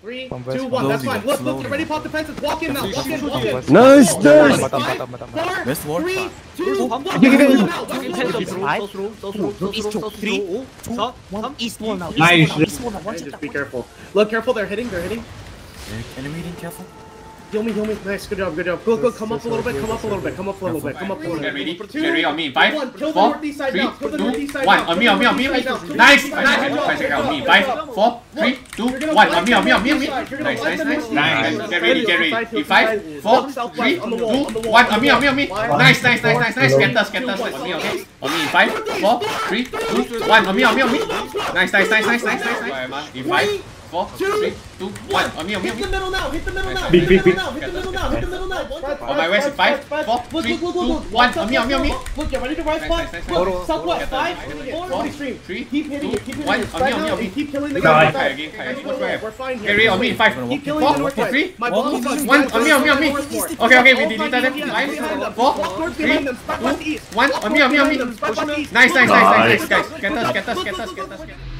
Three, From two, west, one. That's fine. Look, look, slowly. get ready, pop defenses. Walk in now. Walk in, walk in. Nice, nice. Madam, madam, madam. Four, West wall. three, two, one. You can- Now, now, Three, now, two, now. two, east two, three, two, one, east wall now. Nice. East wall now, east wall now. One Okay, second. Just be careful. Look, careful. They're hitting. They're hitting. Enemy reading, careful. Heal me, heal me. Nice, good job, good job. Go, go, come up a little bit, come up a little bit, come up a little bit, come up a little Get bit. ready. Get ready on me. in Five, one. Kill the northeast side now. Kill the northeast side one. now. On me, on me, on me. northeast side now. Nice, nice. northeast Five side seconds on me. Five, four, three, two, You're gonna one. light On me, on me, on me, on me. northeast side. You're gonna Nice, nice, nice. Nice. Get ready, get ready. side, In side, five, side. four, Southwest, three, on the two, wall, on the wall, one. on On the me, on me, on me. Nice, nice, nice, nice, nice. Get us, get us. On me, okay. On me, five, four, three, two, one. On me, on me, on me. Nice, nice, nice, nice, nice, nice. In five, four, three, two, one. On oh, me, on me, on oh, Hit the middle now, hit the middle now, hit the middle now, hit the middle now, hit the middle now. On my west, five, four, Look, three, look, look, two, look, look. On me, on me, on me. Look, get ready to rise Nice, spot. nice, nice, Look, nice. southwest, Get five, that. four, Four, extreme. three, Keep hitting it, keep hitting one. it. On Spread me, on me, on me. keep killing the Nice. guys. Again, again, again. We're fine here. Carry on me, five. Keep killing Four, the north three, one, ball is one. On me, on me, on me. Okay, okay, we deleted them. Five, four, three, two, one. On me, on me, on me. Nice, nice, nice, nice, nice, guys. Get us, get us, get us, get us, get us.